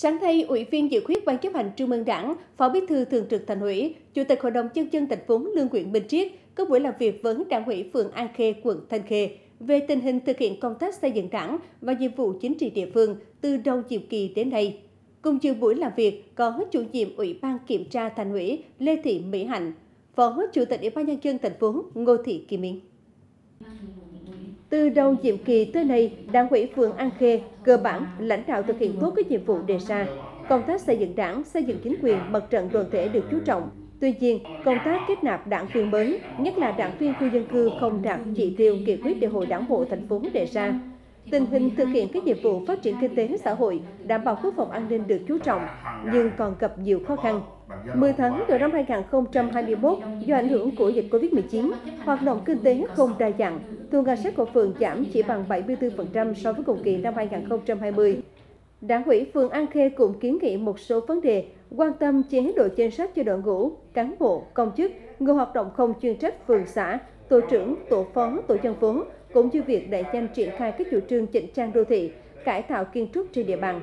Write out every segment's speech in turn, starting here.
Sáng nay, Ủy viên dự khuyết Ban chấp hành Trung ương Đảng, Phó Bí thư Thường trực Thành ủy, Chủ tịch Hội đồng nhân dân thành phố Lương Nguyễn Minh Triết có buổi làm việc với Đảng ủy phường An Khê, quận Thanh Khê về tình hình thực hiện công tác xây dựng Đảng và nhiệm vụ chính trị địa phương từ đầu nhiệm kỳ đến nay. Cùng dự buổi làm việc có chủ nhiệm Ủy ban kiểm tra Thành ủy Lê Thị Mỹ Hạnh, Phó Chủ tịch Ủy ban nhân dân thành phố Ngô Thị Kim Minh. Từ đầu nhiệm kỳ tới nay, Đảng ủy phường An Khê cơ bản lãnh đạo thực hiện tốt các nhiệm vụ đề ra. Công tác xây dựng đảng, xây dựng chính quyền, mặt trận đoàn thể được chú trọng. Tuy nhiên, công tác kết nạp đảng viên mới, nhất là đảng viên khu dân cư không đạt chỉ tiêu nghị quyết đại hội đảng bộ thành phố đề ra. Tình hình thực hiện các nhiệm vụ phát triển kinh tế xã hội, đảm bảo quốc phòng an ninh được chú trọng, nhưng còn gặp nhiều khó khăn. 10 tháng đầu năm 2021, do ảnh hưởng của dịch Covid-19, hoạt động kinh tế không đa dạng, thu ngân sách của phường giảm chỉ bằng 74% so với cùng kỳ năm 2020. Đảng ủy phường An Khê cũng kiến nghị một số vấn đề quan tâm chế độ chính sách cho đội ngũ, cán bộ, công chức, người hoạt động không chuyên trách phường xã, tổ trưởng, tổ phó, tổ dân phố, cũng như việc đẩy nhanh triển khai các chủ trương chỉnh trang đô thị, cải tạo kiến trúc trên địa bàn.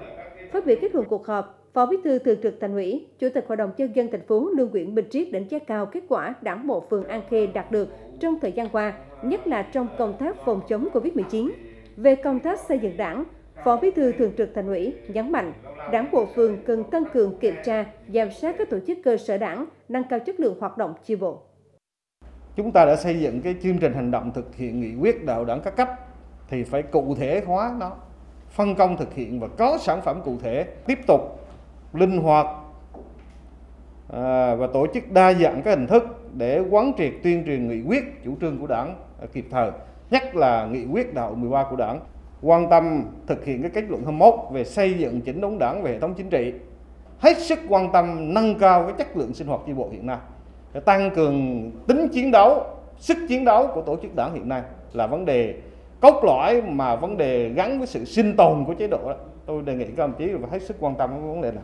Phát biểu kết luận cuộc họp, Phó Bí thư Thường trực Thành ủy, Chủ tịch Hội đồng nhân dân thành phố Lương Nguyễn Bình Triết đánh giá cao kết quả Đảng bộ phường An Khê đạt được trong thời gian qua, nhất là trong công tác phòng chống Covid-19. Về công tác xây dựng Đảng, Phó Bí thư Thường trực Thành ủy nhấn mạnh, Đảng bộ phường cần tăng cường kiểm tra, giám sát các tổ chức cơ sở Đảng, nâng cao chất lượng hoạt động chi bộ. Chúng ta đã xây dựng cái chương trình hành động thực hiện nghị quyết đạo đảng các cấp thì phải cụ thể hóa nó, phân công thực hiện và có sản phẩm cụ thể, tiếp tục linh hoạt à, và tổ chức đa dạng các hình thức để quán triệt tuyên truyền nghị quyết chủ trương của đảng à, kịp thời. Nhất là nghị quyết đại hội 13 của đảng quan tâm thực hiện cái kết luận 21 về xây dựng chỉnh đốn đảng về hệ thống chính trị. Hết sức quan tâm nâng cao cái chất lượng sinh hoạt chi bộ hiện nay tăng cường tính chiến đấu sức chiến đấu của tổ chức đảng hiện nay là vấn đề cốt lõi mà vấn đề gắn với sự sinh tồn của chế độ đó. tôi đề nghị các đồng chí phải hết sức quan tâm đến vấn đề này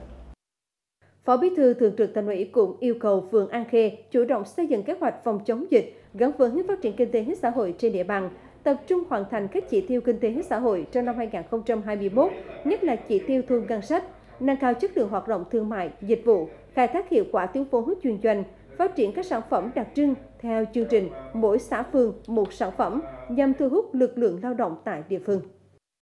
Phó Bí thư Thường trực Thành ủy cũng yêu cầu phường An Khê chủ động xây dựng kế hoạch phòng chống dịch gắn với phát triển kinh tế xã hội trên địa bàn, tập trung hoàn thành các chỉ tiêu kinh tế xã hội trong năm 2021, nhất là chỉ tiêu thu ngân sách, nâng cao chất lượng hoạt động thương mại, dịch vụ, khai thác hiệu quả tuyến phố chuyên doanh, phát triển các sản phẩm đặc trưng theo chương trình mỗi xã phường một sản phẩm nhằm thu hút lực lượng lao động tại địa phương.